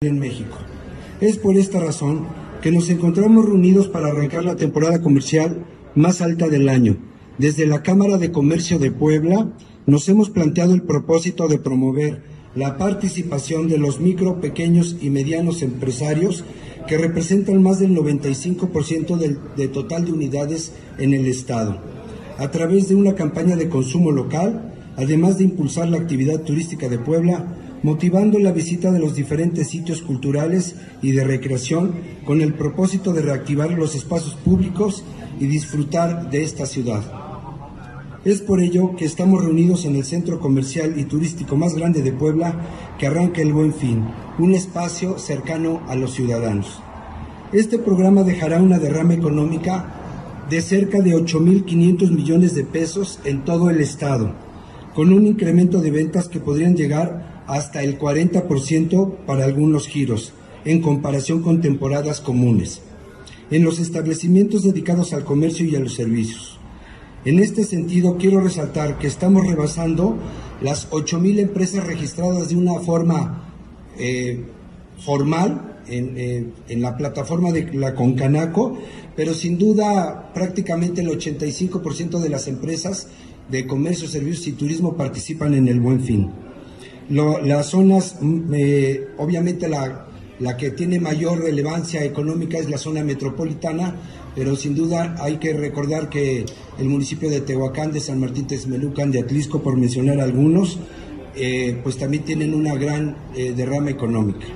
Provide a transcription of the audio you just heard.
en México. Es por esta razón que nos encontramos reunidos para arrancar la temporada comercial más alta del año. Desde la Cámara de Comercio de Puebla nos hemos planteado el propósito de promover la participación de los micro, pequeños y medianos empresarios que representan más del 95% del de total de unidades en el Estado, a través de una campaña de consumo local, además de impulsar la actividad turística de Puebla, motivando la visita de los diferentes sitios culturales y de recreación con el propósito de reactivar los espacios públicos y disfrutar de esta ciudad. Es por ello que estamos reunidos en el centro comercial y turístico más grande de Puebla que arranca el Buen Fin, un espacio cercano a los ciudadanos. Este programa dejará una derrama económica de cerca de 8.500 millones de pesos en todo el estado, con un incremento de ventas que podrían llegar hasta el 40% para algunos giros, en comparación con temporadas comunes, en los establecimientos dedicados al comercio y a los servicios. En este sentido, quiero resaltar que estamos rebasando las 8.000 empresas registradas de una forma eh, formal en, eh, en, la plataforma de la Concanaco, pero sin duda prácticamente el 85% de las empresas de comercio, servicios y turismo participan en el buen fin las zonas, mm, eh, obviamente la, la que tiene mayor relevancia económica es la zona metropolitana, pero sin duda hay que recordar que el municipio de Tehuacán, de San Martín Texmelucan, de Atlisco, por mencionar algunos, eh, pues también tienen una gran eh, derrama económica.